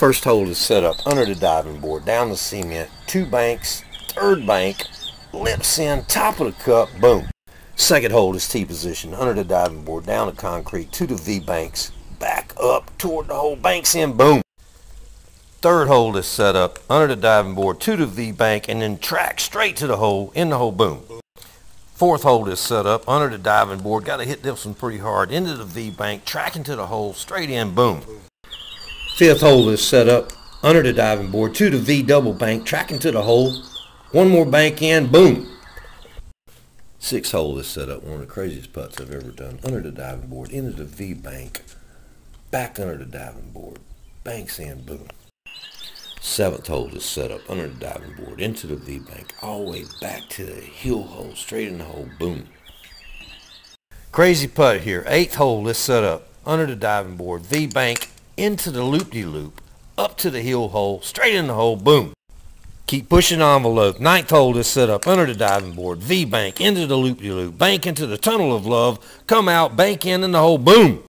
First hole is set up under the diving board, down the cement, two banks, third bank, lips in, top of the cup, boom. Second hole is T position, under the diving board, down the concrete, to the V banks, back up toward the hole, banks in, boom. Third hole is set up under the diving board to the V bank and then track straight to the hole, in the hole, boom. Fourth hole is set up under the diving board, got to hit this one pretty hard, into the V bank, tracking to the hole, straight in, boom. Fifth hole is set up under the diving board to the V double bank, tracking to the hole, one more bank in, boom. Sixth hole is set up, one of the craziest putts I've ever done, under the diving board, into the V bank, back under the diving board, banks in, boom. Seventh hole is set up under the diving board into the V bank, all the way back to the heel hole, straight in the hole, boom. Crazy putt here. Eighth hole is set up under the diving board, V bank into the loop-de-loop, up to the heel hole, straight in the hole, boom. Keep pushing envelope. Ninth hole is set up under the diving board, V bank into the loop-de-loop, bank into the tunnel of love, come out, bank in in the hole, boom.